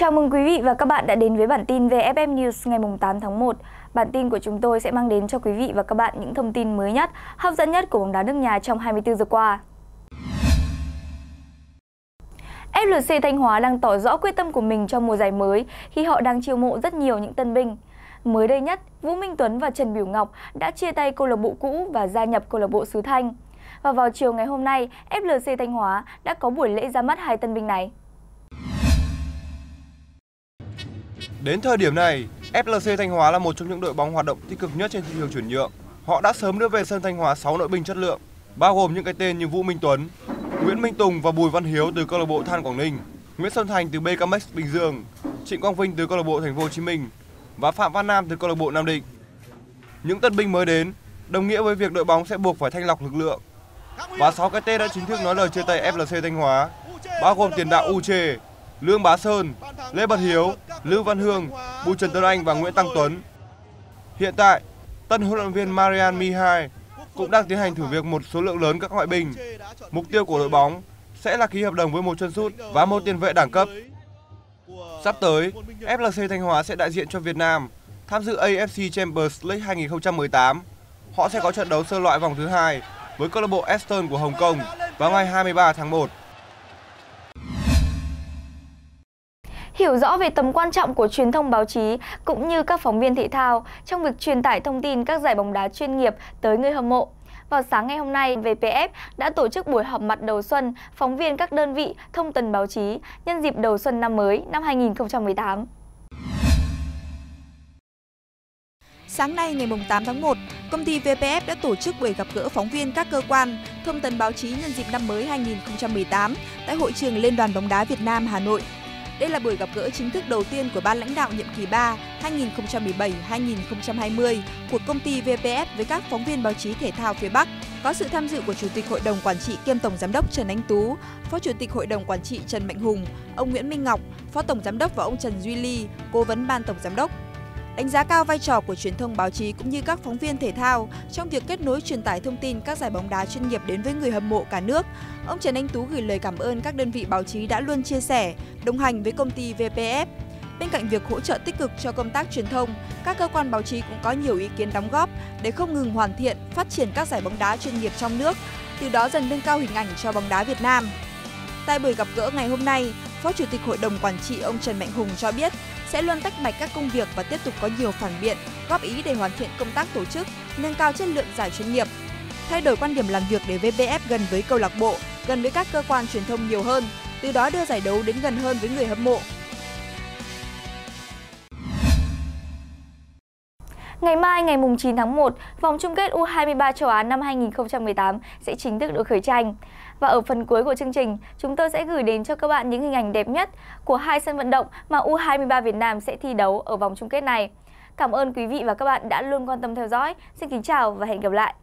Chào mừng quý vị và các bạn đã đến với bản tin VFM News ngày 8 tháng 1. Bản tin của chúng tôi sẽ mang đến cho quý vị và các bạn những thông tin mới nhất, hấp dẫn nhất của bóng đá nước nhà trong 24 giờ qua. FLC Thanh Hóa đang tỏ rõ quyết tâm của mình cho mùa giải mới khi họ đang chiêu mộ rất nhiều những tân binh. Mới đây nhất, Vũ Minh Tuấn và Trần Biểu Ngọc đã chia tay câu lạc bộ cũ và gia nhập câu lạc bộ xứ Thanh. Và vào chiều ngày hôm nay, FLC Thanh Hóa đã có buổi lễ ra mắt hai tân binh này. Đến thời điểm này, FLC Thanh Hóa là một trong những đội bóng hoạt động tích cực nhất trên thị trường chuyển nhượng. Họ đã sớm đưa về sân Thanh Hóa 6 nội binh chất lượng, bao gồm những cái tên như Vũ Minh Tuấn, Nguyễn Minh Tùng và Bùi Văn Hiếu từ câu lạc bộ Than Quảng Ninh, Nguyễn Xuân Thành từ BKMX Bình Dương, Trịnh Quang Vinh từ câu lạc bộ Thành phố Hồ Chí Minh và Phạm Văn Nam từ câu lạc bộ Nam Định. Những tân binh mới đến đồng nghĩa với việc đội bóng sẽ buộc phải thanh lọc lực lượng. Và 6 cái tên đã chính thức nói lời chia tay FLC Thanh Hóa, bao gồm tiền đạo Uche, Lương Bá Sơn, Lê Bật Hiếu, Lưu Văn Hương, Bùi Trần Tuấn Anh và Nguyễn Tăng Tuấn. Hiện tại, tân huấn luyện viên Marian Mihai cũng đang tiến hành thử việc một số lượng lớn các ngoại binh. Mục tiêu của đội bóng sẽ là ký hợp đồng với một chân sút và một tiền vệ đẳng cấp. Sắp tới, FLC Thanh Hóa sẽ đại diện cho Việt Nam tham dự AFC Champions League 2018. Họ sẽ có trận đấu sơ loại vòng thứ hai với câu lạc bộ Aston của Hồng Kông vào ngày 23 tháng 1. Hiểu rõ về tầm quan trọng của truyền thông báo chí cũng như các phóng viên thể thao trong việc truyền tải thông tin các giải bóng đá chuyên nghiệp tới người hâm mộ. Vào sáng ngày hôm nay, VPF đã tổ chức buổi họp mặt đầu xuân phóng viên các đơn vị thông tấn báo chí nhân dịp đầu xuân năm mới năm 2018. Sáng nay ngày 8 tháng 1, công ty VPF đã tổ chức buổi gặp gỡ phóng viên các cơ quan, thông tấn báo chí nhân dịp năm mới 2018 tại hội trường Liên đoàn bóng đá Việt Nam Hà Nội đây là buổi gặp gỡ chính thức đầu tiên của ban lãnh đạo nhiệm kỳ 3 2017-2020 của công ty VPF với các phóng viên báo chí thể thao phía Bắc. Có sự tham dự của Chủ tịch Hội đồng Quản trị kiêm Tổng Giám đốc Trần Anh Tú, Phó Chủ tịch Hội đồng Quản trị Trần Mạnh Hùng, ông Nguyễn Minh Ngọc, Phó Tổng Giám đốc và ông Trần Duy Ly, Cố vấn Ban Tổng Giám đốc đánh giá cao vai trò của truyền thông báo chí cũng như các phóng viên thể thao trong việc kết nối truyền tải thông tin các giải bóng đá chuyên nghiệp đến với người hâm mộ cả nước. Ông Trần Anh Tú gửi lời cảm ơn các đơn vị báo chí đã luôn chia sẻ, đồng hành với công ty VPF. Bên cạnh việc hỗ trợ tích cực cho công tác truyền thông, các cơ quan báo chí cũng có nhiều ý kiến đóng góp để không ngừng hoàn thiện, phát triển các giải bóng đá chuyên nghiệp trong nước, từ đó dần nâng cao hình ảnh cho bóng đá Việt Nam. Tại buổi gặp gỡ ngày hôm nay, Phó Chủ tịch Hội đồng Quản trị ông Trần Mạnh Hùng cho biết sẽ luôn tách bạch các công việc và tiếp tục có nhiều phản biện, góp ý để hoàn thiện công tác tổ chức, nâng cao chất lượng giải chuyên nghiệp. Thay đổi quan điểm làm việc để VPF gần với câu lạc bộ, gần với các cơ quan truyền thông nhiều hơn, từ đó đưa giải đấu đến gần hơn với người hâm mộ. Ngày mai ngày 9 tháng 1, vòng chung kết U23 châu Á năm 2018 sẽ chính thức được khởi tranh. Và ở phần cuối của chương trình, chúng tôi sẽ gửi đến cho các bạn những hình ảnh đẹp nhất của hai sân vận động mà U23 Việt Nam sẽ thi đấu ở vòng chung kết này. Cảm ơn quý vị và các bạn đã luôn quan tâm theo dõi. Xin kính chào và hẹn gặp lại!